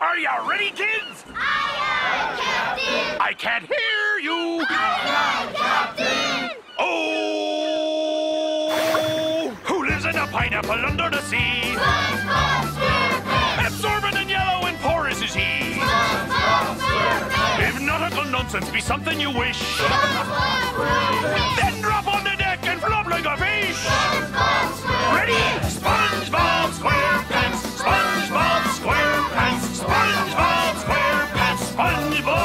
Are you ready, kids? Aye, aye, Captain! I can't hear you. Aye, aye, Captain! Oh! Who lives in a pineapple under the sea? SpongeBob SquarePants! Absorbent and yellow and porous is he. SpongeBob SquarePants! If nautical nonsense be something you wish, SpongeBob SquarePants! 干你妈